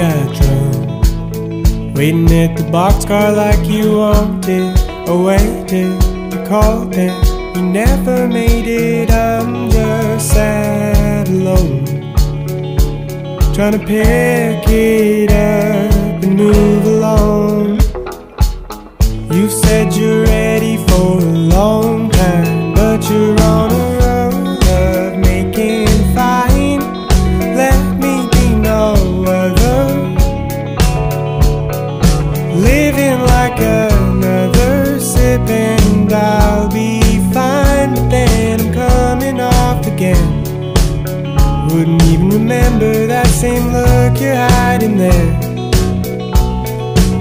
got drunk. Waiting at the boxcar like you wanted. Oh, waited, you called it. You never made it, I'm just sad alone. Trying to pick it up and move Wouldn't even remember that same look you're hiding there.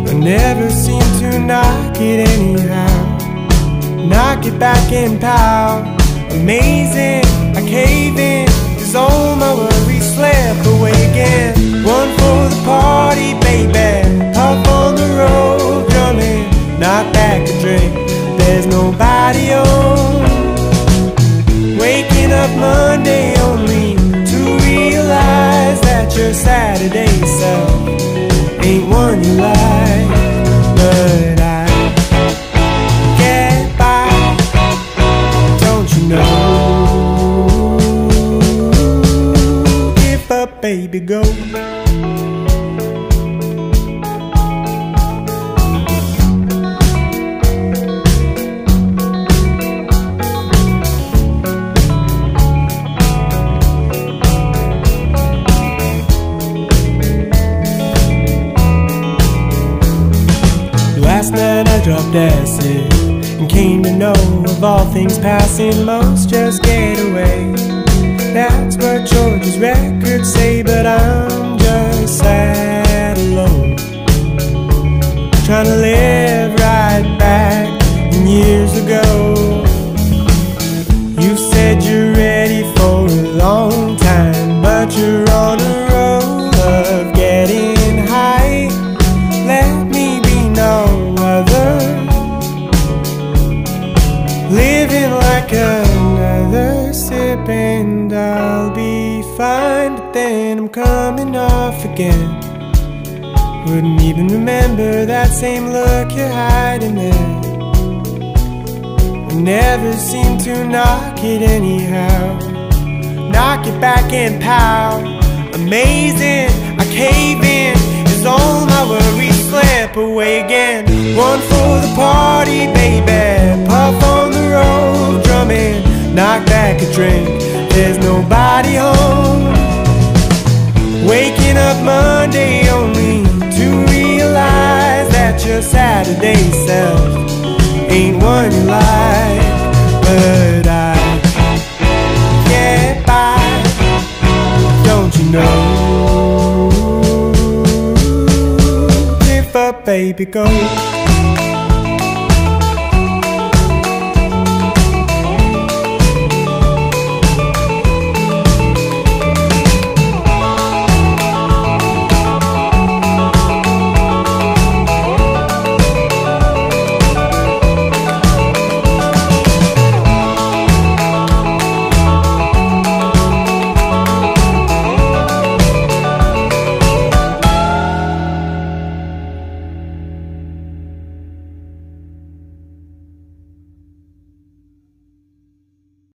I never seem to knock it anyhow. Knock it back in power. Amazing, I cave in. Cause all my worries slip away again. One for the party, baby. Puff on the road, drumming. Knock back a drink. There's nobody home. Waking up Monday Saturday self Last I dropped acid and came to know of all things passing, most just get away. That's what George's records say, but I'm just sad alone. Trying to live right back in years ago. And I'll be fine. But then I'm coming off again. Wouldn't even remember that same look you're hiding there. I never seem to knock it anyhow. Knock it back in power. Amazing, I cave in. Is all my worries slip away again. One for the party, baby. Puff on the road, drumming. Knock back a drink. Nobody home. Waking up Monday only to realize that your Saturday self ain't one you like. But I get by, don't you know? If a baby, go.